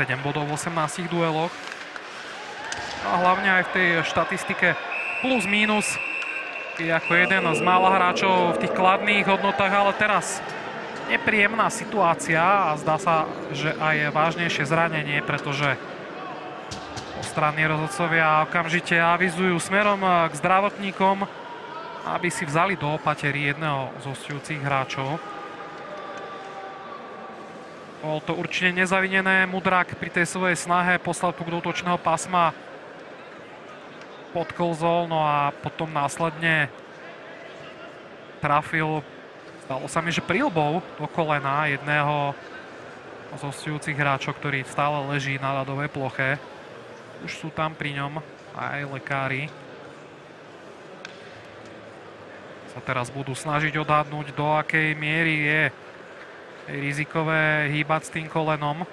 7 bodov v 18 dueloch. A hlavne aj v tej štatistike plus minus je ako jeden z mála hráčov v tých kladných hodnotách, ale teraz nepríjemná situácia a zdá sa, že aj vážnejšie zranenie, pretože ostranní rozhodcovia okamžite avizujú smerom k zdravotníkom, aby si vzali do opatery jedného z hostujúcich hráčov. Bol to určite nezavinené. Mudrák pri tej svojej snahe poslal puk do útočného pásma podklzol, no a potom následne trafil, stalo sa mi, že prilbou do kolena jedného z hostujúcich hráčov, ktorý stále leží na ľadovej ploche. Už sú tam pri ňom aj lekári. Sa teraz budú snažiť odhadnúť, do akej miery je rizikové hýbať s tým kolenom.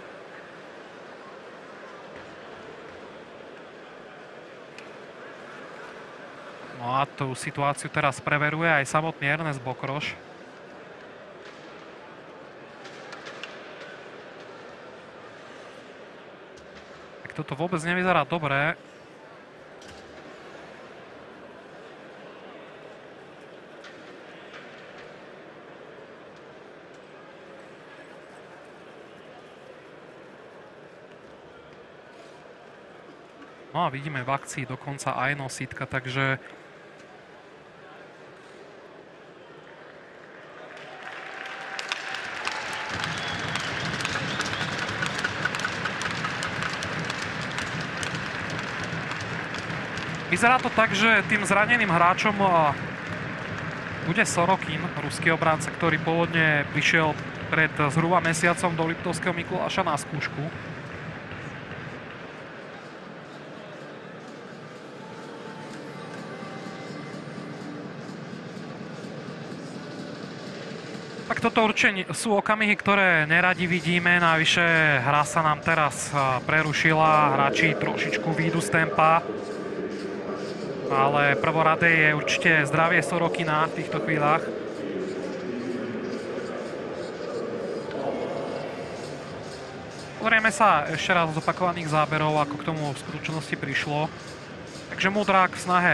No a tú situáciu teraz preveruje aj samotný Ernest Bokroš. Tak toto vôbec nevyzerá dobre. No a vidíme v akcii dokonca aj nositka, takže Vyzerá to tak, že tým zraneným hráčom bude Sorokin, ruský obránca, ktorý pôvodne prišiel pred zhruba mesiacom do Liptovského Mikuláša na skúšku. Tak toto určite sú okamihy, ktoré neradi vidíme. Navyše hra sa nám teraz prerušila. Hráči trošičku výjdu z tempa. Ale prvoradé je určite zdravie Sorokina v týchto chvíľach. Pozrieme sa ešte raz z opakovaných záberov, ako k tomu v skutočnosti prišlo. Takže Mudrák v snahe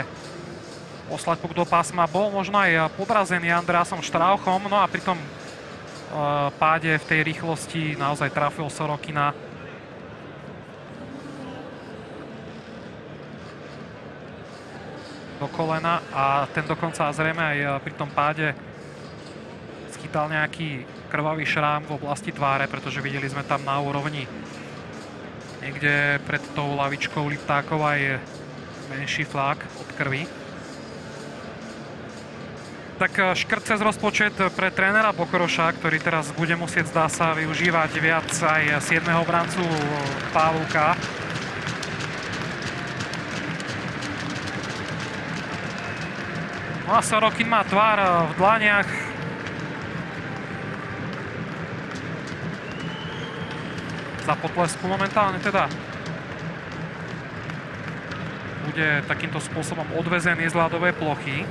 poslať puk do pásma. Bol možno aj podrazený Andreasom Štrauchom, no a pri tom uh, páde v tej rýchlosti naozaj trafil Sorokina. do kolena a ten dokonca zrejme aj pri tom páde schytal nejaký krvavý šrám v oblasti tváre, pretože videli sme tam na úrovni niekde pred tou lavičkou Liptákov aj menší flak od krvi tak eh, škrt cez rozpočet pre trénera Bokoroša, ktorý teraz bude musieť, zdá sa, využívať viac aj 7. brancu Pávulka. No a Sorokin má tvár eh, v dlaniach. Za potlesku momentálne teda bude takýmto spôsobom odvezený z ľadovej plochy.